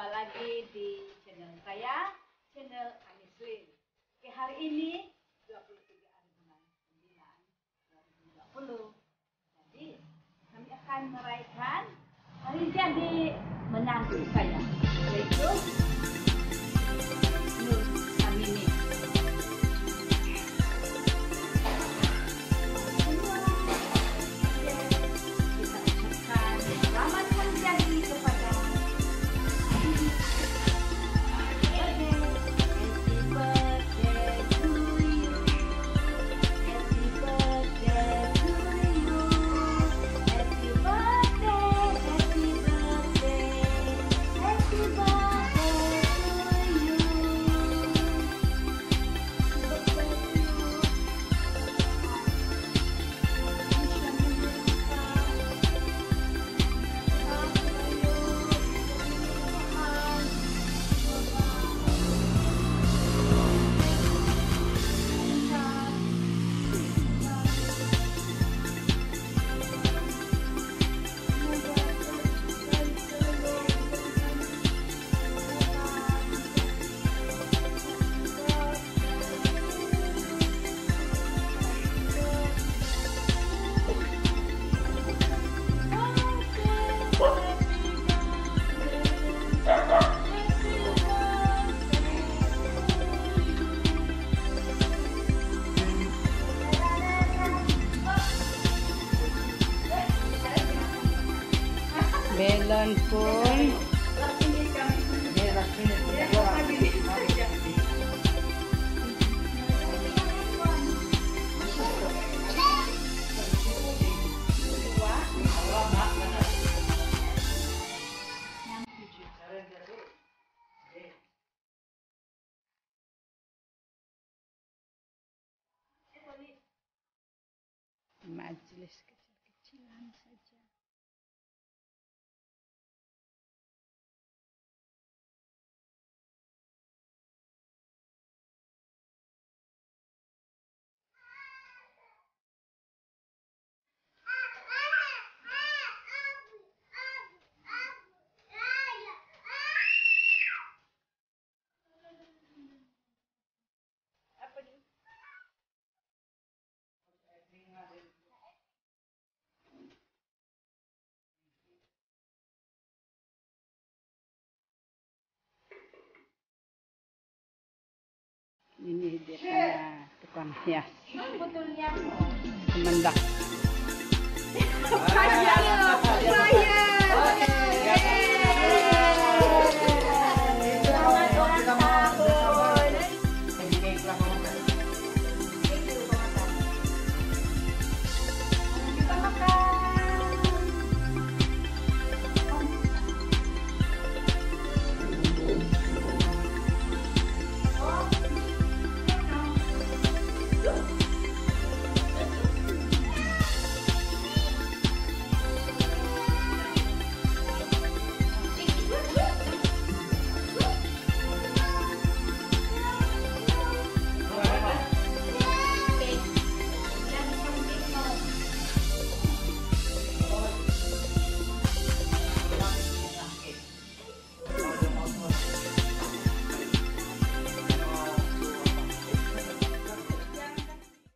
Jumpa lagi di channel saya, channel Anislin. Oke, hari ini 23 hari bulan 9 2020. Jadi, kami akan merayakan hari jadi menantu saya, yaitu Melon pun. Majelis kecil-kecilan punya tukang hias. Saya